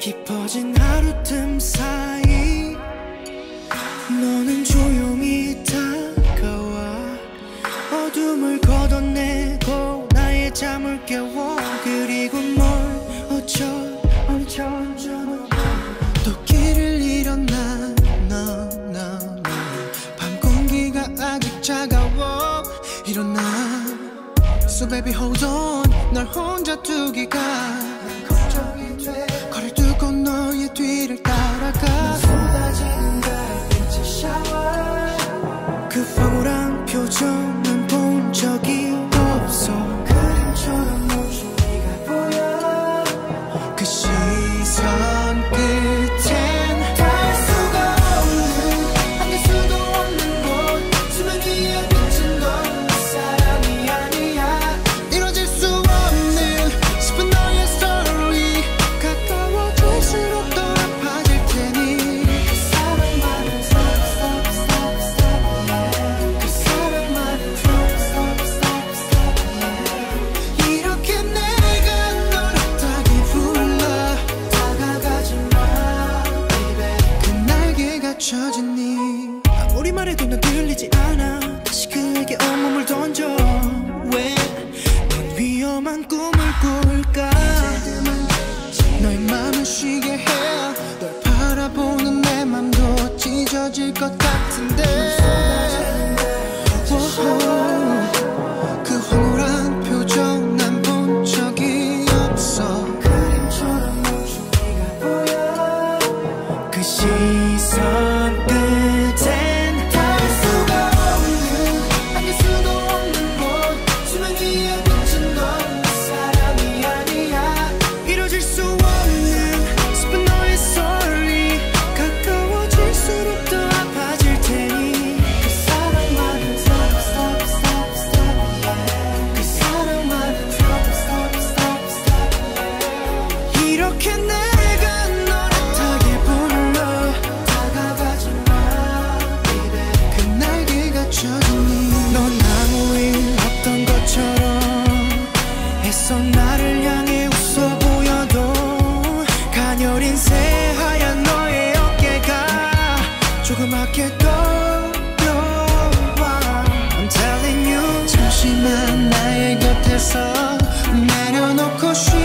깊어진 하루 틈 사이 너는 조용히 다가와. 어둠을 걷어내고 나의 잠을 깨워. 그리고 차가워. 일어나. So baby hold on. 널 혼자 두기가 걱정이 돼. 거리 두고 너의 뒤를 따라가. 쏟아지는 달빛의 샤워. 그 황홀한 표정 날개가 젖으니 아무리 말해도 넌 들리지 않아. 다시 그에게 온몸을 던져. 왜넌 위험한 꿈을 꿀까? 너의 맘을 쉬게 해널 바라보는 내 맘도 찢어질 것 같은데 잠시만 나의 곁에서 내려놓고 쉬어